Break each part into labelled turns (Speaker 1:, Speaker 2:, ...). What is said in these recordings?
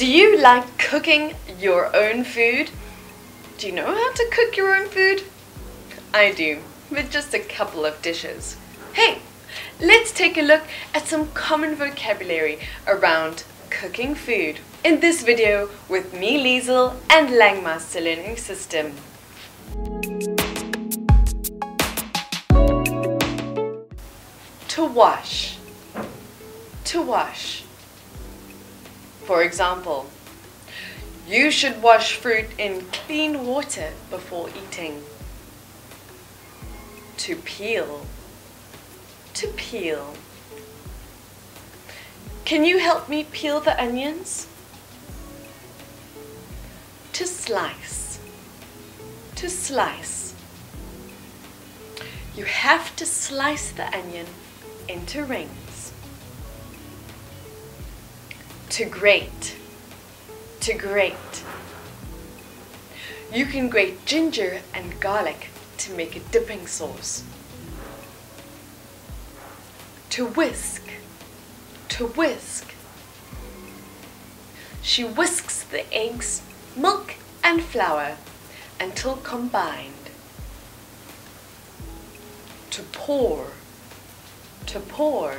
Speaker 1: Do you like cooking your own food? Do you know how to cook your own food? I do, with just a couple of dishes. Hey, let's take a look at some common vocabulary around cooking food in this video with me Liesel and Langmaster Learning System. To wash. To wash. For example, you should wash fruit in clean water before eating. To peel. To peel. Can you help me peel the onions? To slice. To slice. You have to slice the onion into rings. To grate. To grate. You can grate ginger and garlic to make a dipping sauce. To whisk. To whisk. She whisks the eggs, milk and flour until combined. To pour. To pour.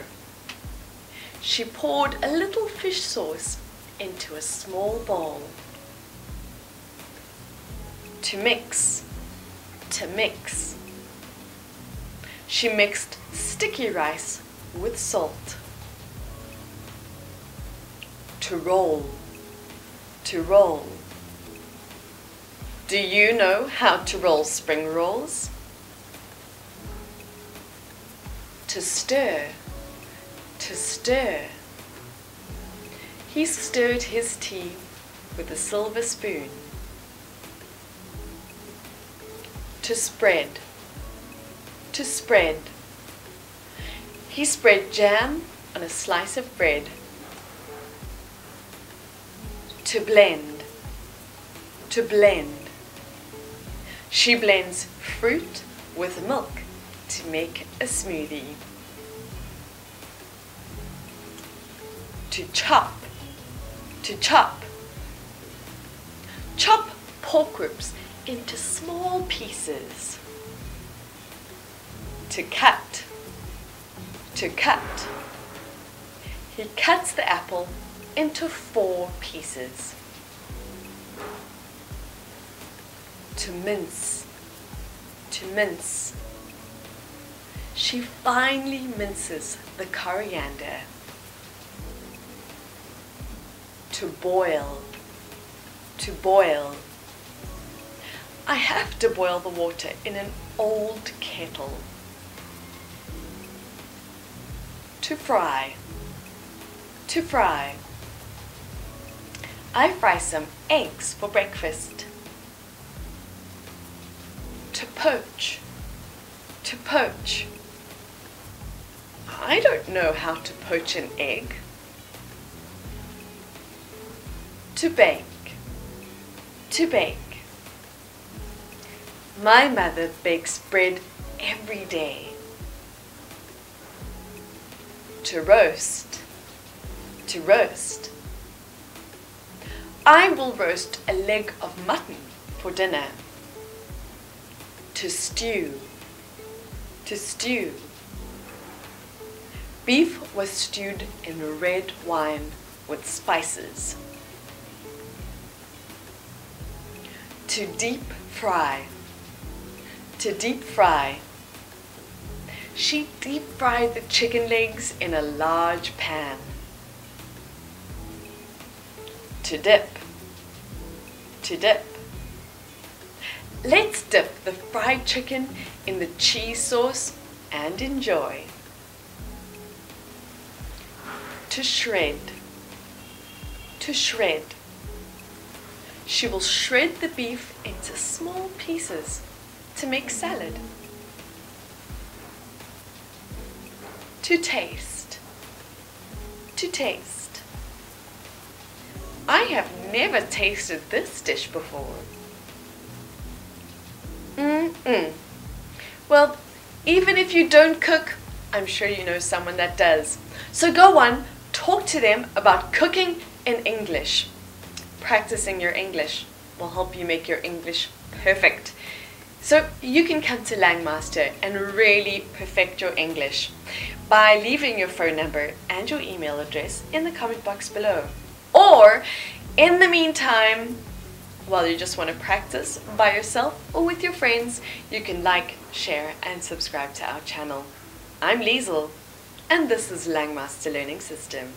Speaker 1: She poured a little fish sauce into a small bowl. To mix. To mix. She mixed sticky rice with salt. To roll. To roll. Do you know how to roll spring rolls? To stir. To stir. He stirred his tea with a silver spoon. To spread. To spread. He spread jam on a slice of bread. To blend. To blend. She blends fruit with milk to make a smoothie. To chop. To chop. Chop pork ribs into small pieces. To cut. To cut. He cuts the apple into four pieces. To mince. To mince. She finely minces the coriander. To boil. To boil. I have to boil the water in an old kettle. To fry. To fry. I fry some eggs for breakfast. To poach. To poach. I don't know how to poach an egg. To bake. To bake. My mother bakes bread every day. To roast. To roast. I will roast a leg of mutton for dinner. To stew. To stew. Beef was stewed in red wine with spices. To deep fry. To deep fry. She deep fried the chicken legs in a large pan. To dip. To dip. Let's dip the fried chicken in the cheese sauce and enjoy. To shred. To shred. She will shred the beef into small pieces to make salad. To taste. To taste. I have never tasted this dish before. Mm-mm. Well, even if you don't cook, I'm sure you know someone that does. So go on, talk to them about cooking in English. Practicing your English will help you make your English perfect. So you can come to Langmaster and really perfect your English by leaving your phone number and your email address in the comment box below. Or in the meantime, while you just want to practice by yourself or with your friends, you can like, share and subscribe to our channel. I'm Liesel and this is Langmaster Learning System.